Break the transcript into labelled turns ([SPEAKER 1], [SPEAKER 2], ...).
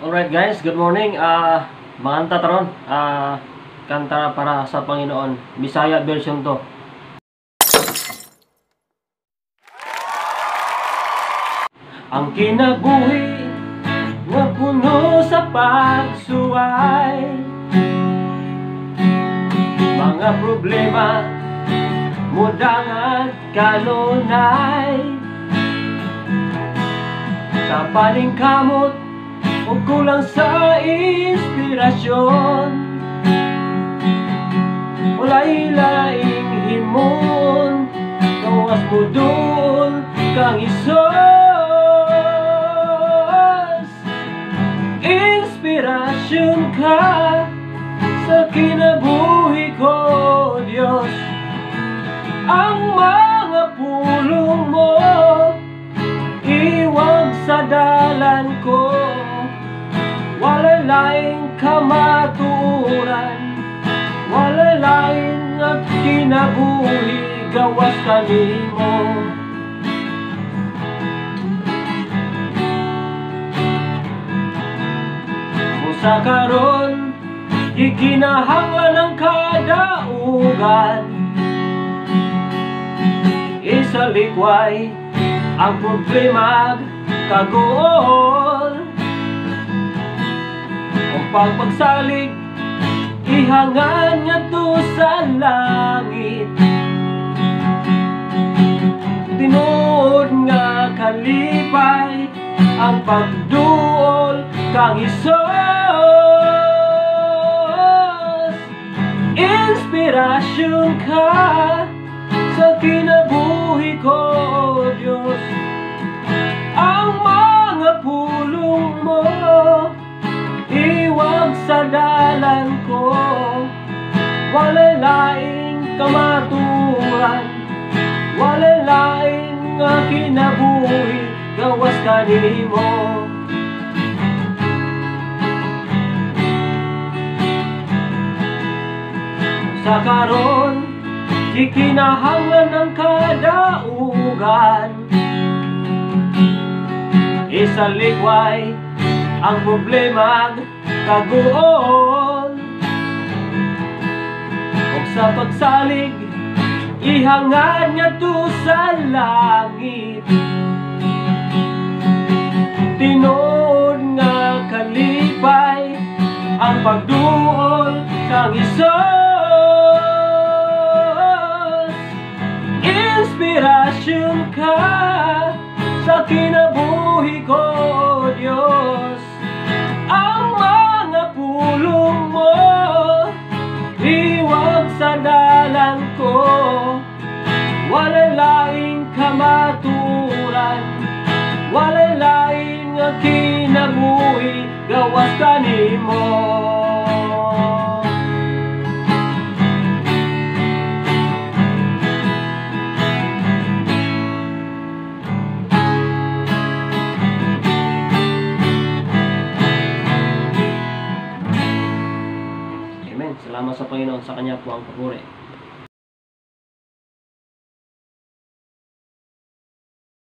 [SPEAKER 1] Alright guys, good morning. Ah, mga taron. Ah, kanta para sa Panginoon. Bisaya version to. Ang kinabuhi nga puno sa pagsuway Mga problema mudang at kanunay Sa palingkamot o kulang sa inspirasyon. Wala'y laing himon. Gawas mo doon kang isos. Inspirasyon ka sa kinabuhi Laing kamaturan Walay laing at kinabuhi Gawas kanimo Sa karon Ikinahanglan ng kadaugan. Isa likway Ang problema kagool Ang pagpagsalig Ihangan nga to sa langit. Tinuod nga kalipay Ang pagduol kang isos. Inspirasyon ka sa kinabuhi ko, Diyos nga kinabuhi Gawas kanimo Sa karon, ikinahanglan ng kadaugan Isa likway ang problema kaguon O sa pagsalig, ihangad nga to sa langit. Tinood nga kalipay ang pagduol kang isos. Inspirasyon ka sa kinabuhi ko, Diyos. Ang mga pulong mo Iwag sa dalan ko Walay laing kamaturan Walay laing kinabuhi Gawas kanimo Amen. Salamat sa Panginoon sa Kanya po ang papuri.